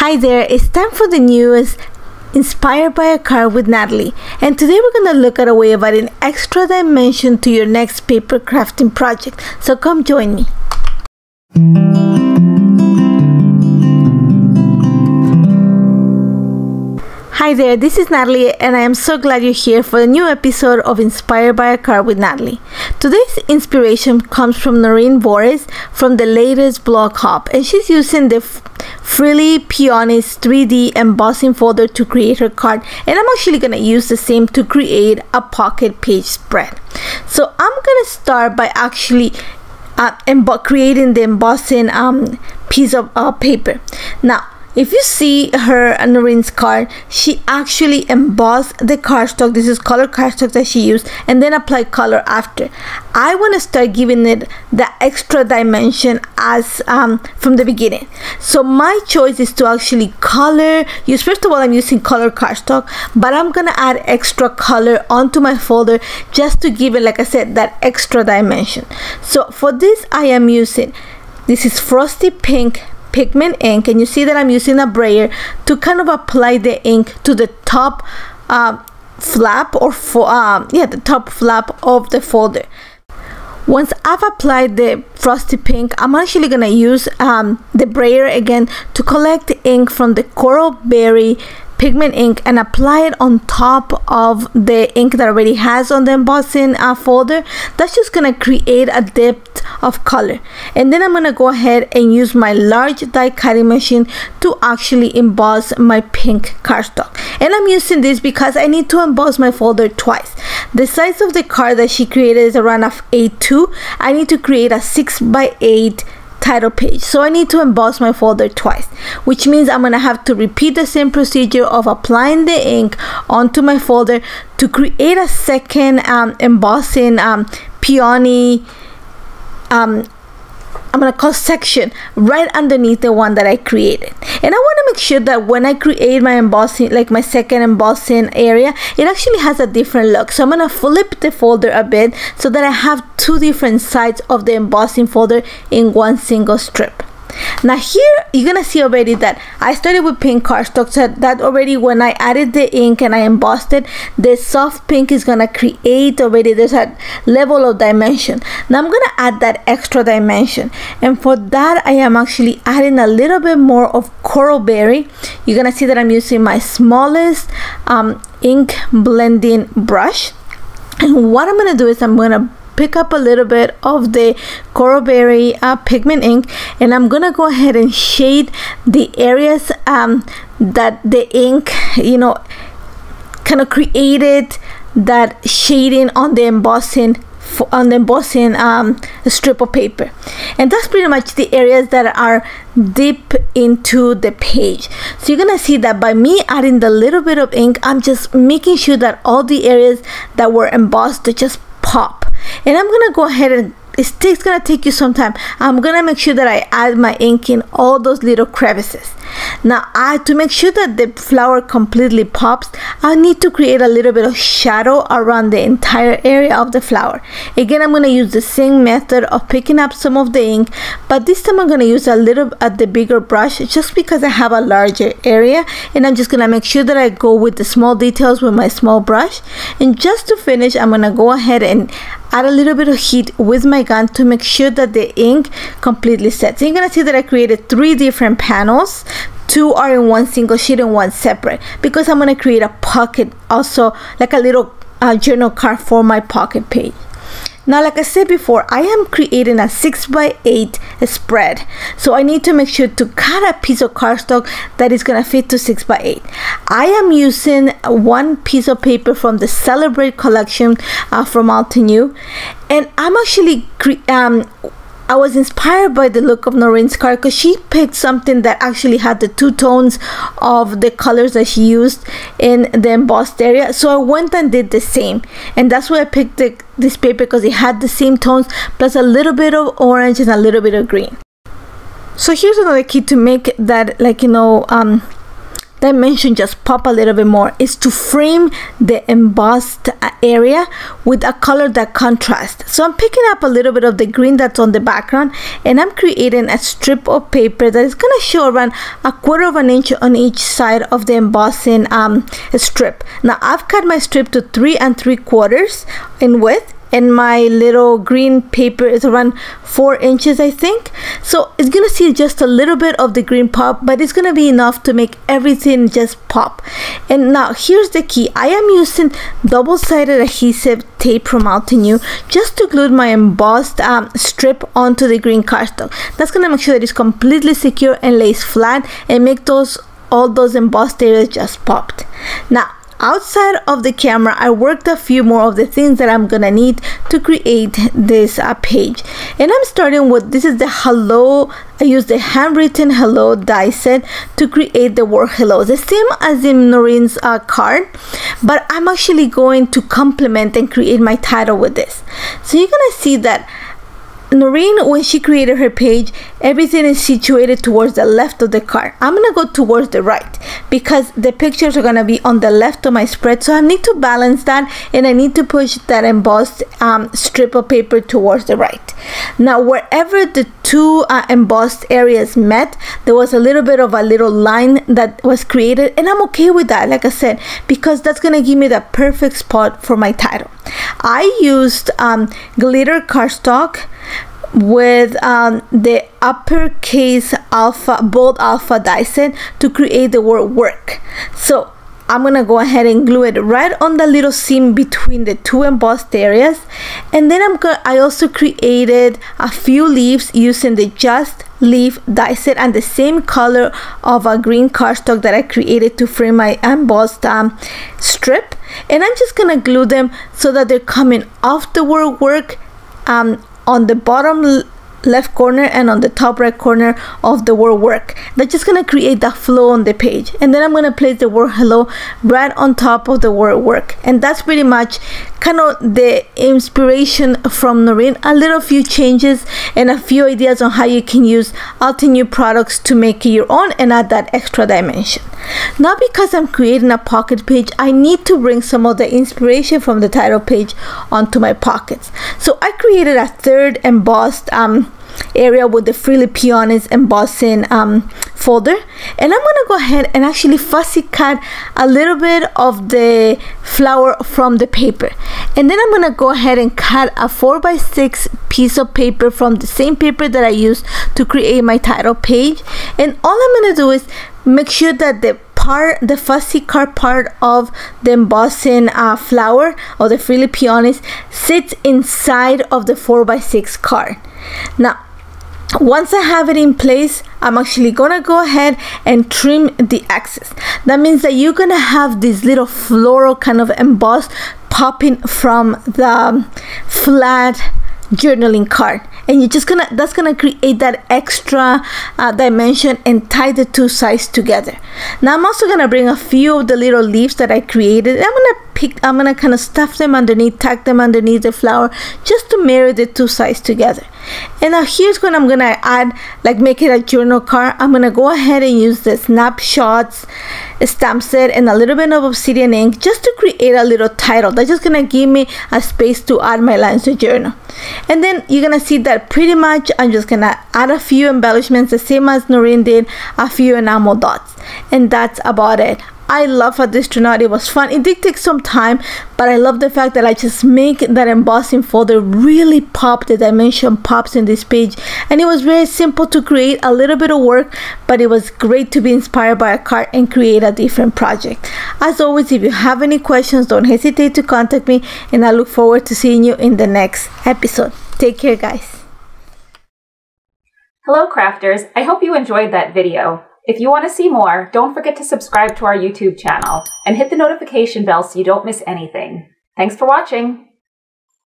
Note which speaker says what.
Speaker 1: Hi there, it's time for the newest Inspired by a Card with Nathalie. And today we're going to look at a way of adding extra dimension to your next paper crafting project. So come join me. Hi there, this is Nathalie, and I am so glad you're here for a new episode of Inspired by a Card with Nathalie. Today's inspiration comes from Norine Borys from the latest blog hop, and she's using the Freely Peonies 3D embossing folder to create her card, and I'm actually gonna use the same to create a pocket page spread. So I'm gonna start by actually uh, creating the embossing um, piece of uh, paper. Now if you see her Norine's card, she actually embossed the cardstock. This is color cardstock that she used and then apply color after. I want to start giving it the extra dimension as um, from the beginning. So my choice is to actually color use first of all I'm using color cardstock but I'm gonna add extra color onto my folder just to give it like I said that extra dimension. So for this I am using this is frosty pink pigment ink and you see that I'm using a brayer to kind of apply the ink to the top uh, flap or um, yeah the top flap of the folder. Once I've applied the frosty pink I'm actually gonna use um, the brayer again to collect the ink from the coral berry pigment ink and apply it on top of the ink that already has on the embossing uh, folder that's just gonna create a depth of color. And then I'm gonna go ahead and use my large die cutting machine to actually emboss my pink cardstock. And I'm using this because I need to emboss my folder twice. The size of the card that she created is around a A2 I need to create a 6 by 8 title page. So I need to emboss my folder twice which means I'm gonna have to repeat the same procedure of applying the ink onto my folder to create a second um, embossing um, peony um, I'm gonna call section right underneath the one that I created. And I want to make sure that when I create my embossing like my second embossing area it actually has a different look. So I'm gonna flip the folder a bit so that I have two different sides of the embossing folder in one single strip now here you're gonna see already that I started with pink cardstock so that already when I added the ink and I embossed it the soft pink is gonna create already there's a level of dimension. Now I'm gonna add that extra dimension. And for that I am actually adding a little bit more of coral berry. You're gonna see that I'm using my smallest um, ink blending brush. And what I'm gonna do is I'm gonna pick up a little bit of the coral berry uh, pigment ink and I'm gonna go ahead and shade the areas um, that the ink you know kind of created that shading on the embossing on the embossing um, strip of paper. And that's pretty much the areas that are deep into the page. So you're gonna see that by me adding the little bit of ink I'm just making sure that all the areas that were embossed just pop and I'm gonna go ahead and it's gonna take you some time. I'm gonna make sure that I add my ink in all those little crevices. Now I to make sure that the flower completely pops I need to create a little bit of shadow around the entire area of the flower. Again I'm gonna use the same method of picking up some of the ink but this time I'm gonna use a little at the bigger brush just because I have a larger area and I'm just gonna make sure that I go with the small details with my small brush. And just to finish I'm gonna go ahead and add a little bit of heat with my gun to make sure that the ink completely sets. You're gonna see that I created three different panels two are in one single sheet and one separate because I'm to create a pocket also like a little uh, journal card for my pocket page. Now, like I said before, I am creating a 6 by 8 spread. So I need to make sure to cut a piece of cardstock that is going to fit to 6 by 8. I am using one piece of paper from the Celebrate collection uh, from Altenew. And I'm actually um, I was inspired by the look of Norine's card because she picked something that actually had the two tones of the colors that she used in the embossed area. So I went and did the same. And that's why I picked the, this paper because it had the same tones plus a little bit of orange and a little bit of green. So here's another key to make that like, you know, um, dimension just pop a little bit more is to frame the embossed area with a color that contrasts. So I'm picking up a little bit of the green that's on the background and I'm creating a strip of paper that is going to show around a quarter of an inch on each side of the embossing um, strip. Now I've cut my strip to three and three quarters in width and my little green paper. Is around four inches I think. So it's gonna see just a little bit of the green pop but it's gonna be enough to make everything just pop. And now here's the key. I am using double-sided adhesive tape from Altenew just to glue my embossed um, strip onto the green cardstock. That's gonna make sure that it's completely secure and lays flat and make those all those embossed areas just popped. Now outside of the camera I worked a few more of the things that I'm gonna need to create this uh, page. And I'm starting with this is the hello I used the handwritten hello die set to create the word hello. The same as in Norine's uh, card but I'm actually going to complement and create my title with this. So you're gonna see that Norine, when she created her page, everything is situated towards the left of the card. I'm gonna go towards the right because the pictures are gonna be on the left of my spread. So I need to balance that and I need to push that embossed um, strip of paper towards the right. Now, wherever the two uh, embossed areas met, there was a little bit of a little line that was created and I'm okay with that, like I said, because that's gonna give me the perfect spot for my title. I used um, glitter cardstock with um, the uppercase alpha bold alpha set to create the word work. So I'm gonna go ahead and glue it right on the little seam between the two embossed areas. And then I'm gonna I also created a few leaves using the just leaf die set and the same color of a green cardstock that I created to frame my embossed um, strip. And I'm just gonna glue them so that they're coming off the word work um, on the bottom left corner and on the top right corner of the word work. That's just to create that flow on the page. And then I'm to place the word hello right on top of the word work. And that's pretty much kind of the inspiration from Norine. A little few changes and a few ideas on how you can use Altenew products to make it your own and add that extra dimension. Now because I'm creating a pocket page I need to bring some of the inspiration from the title page onto my pockets. So I created a third embossed um, area with the Freely Peonies embossing um, folder. And I'm gonna go ahead and actually fussy cut a little bit of the flower from the paper. And then I'm gonna go ahead and cut a 4x6 piece of paper from the same paper that I used to create my title page. And all I'm gonna do is make sure that the part the fussy cut part of the embossing uh, flower or the Freely Peonies sits inside of the 4x6 card. Now once I have it in place I'm actually gonna go ahead and trim the excess. That means that you're gonna have this little floral kind of embossed popping from the flat journaling card. And you're just gonna that's gonna create that extra uh, dimension and tie the two sides together. Now I'm also gonna bring a few of the little leaves that I created. I'm gonna pick I'm gonna kind of stuff them underneath tack them underneath the flower just to marry the two sides together. And now here's what I'm gonna add like make it a journal card. I'm gonna go ahead and use the snapshots stamp set and a little bit of obsidian ink just to create a little title. That's just gonna give me a space to add my lines to journal. And then you're gonna see that pretty much I'm just gonna add a few embellishments the same as Norine did a few enamel dots. And that's about it I love how this turned out. It was fun. It did take some time, but I love the fact that I just make that embossing folder really pop. The dimension pops in this page. And it was very simple to create a little bit of work, but it was great to be inspired by a card and create a different project. As always, if you have any questions, don't hesitate to contact me and I look forward to seeing you in the next episode. Take care, guys.
Speaker 2: Hello, crafters. I hope you enjoyed that video. If you want to see more, don't forget to subscribe to our YouTube channel and hit the notification bell so you don't miss anything. Thanks for watching!